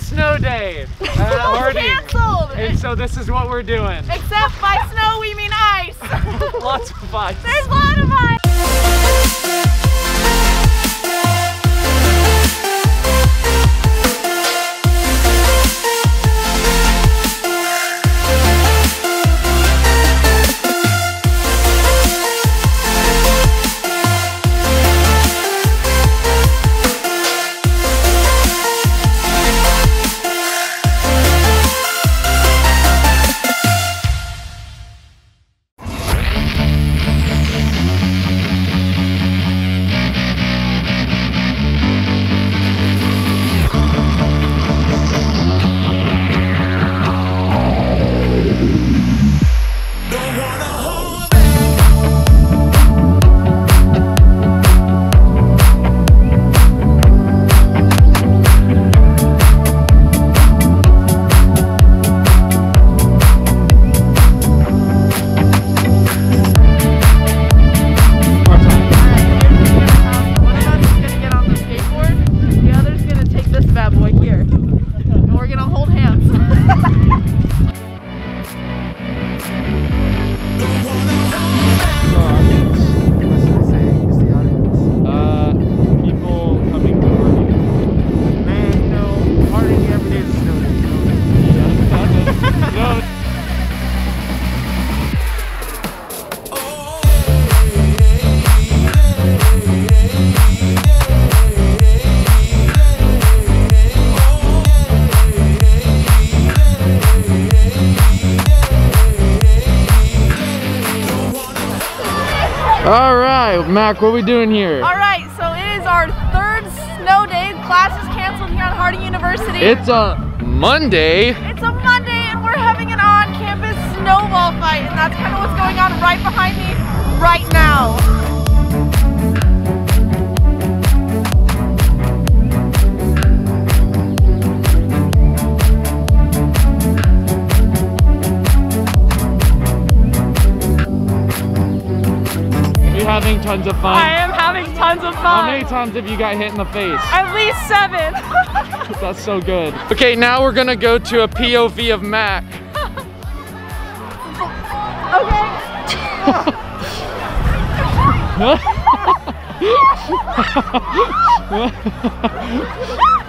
a snow day at Harding. Canceled. And so this is what we're doing. Except by snow we mean ice. Lots of ice. There's a lot of ice. We're gonna hold hands. All right, Mac, what are we doing here? All right, so it is our third snow day. Class is canceled here at Harding University. It's a Monday. It's a Monday and we're having an on-campus snowball fight, and that's kind of what's going on right behind me right now. Having tons of fun? I am having tons of fun. How many times have you got hit in the face? At least seven. That's so good. Okay, now we're gonna go to a POV of Mac. okay.